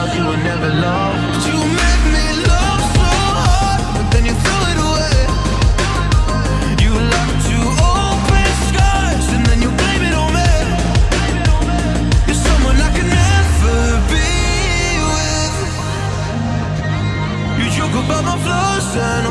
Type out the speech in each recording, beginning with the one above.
love you were never You made me love so hard But then you it away. You open And then you blame it on me. You're someone I never be with. You joke about my flaws and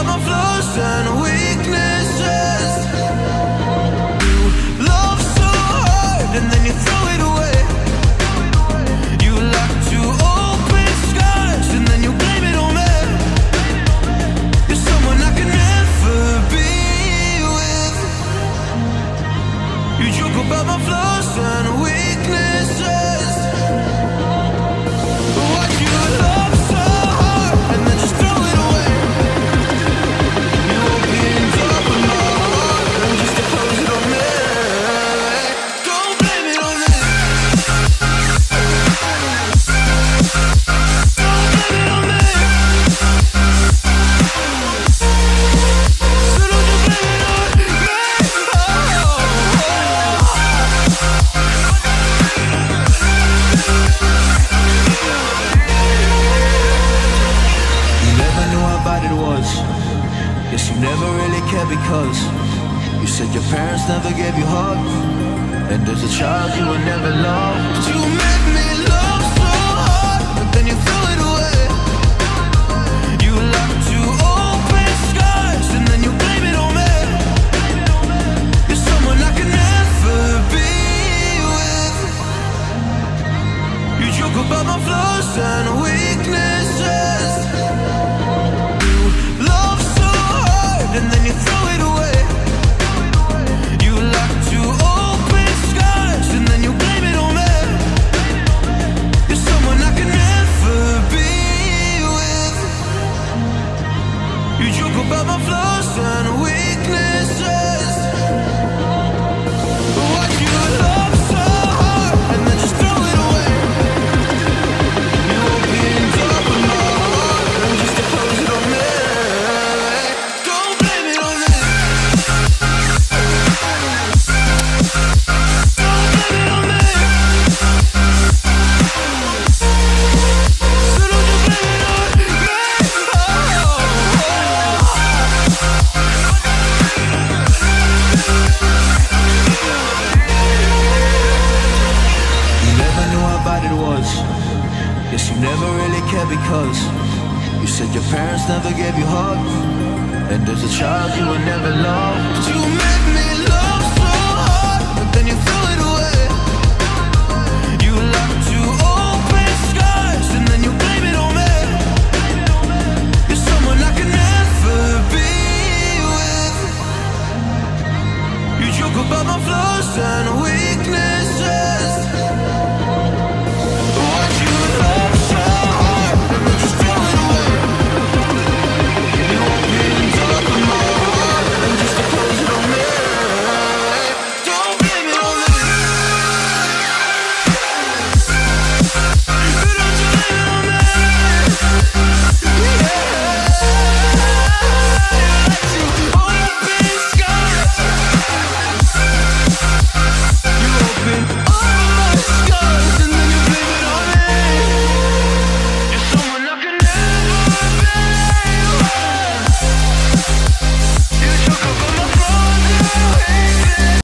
Joke my flaws and weaknesses. My flaws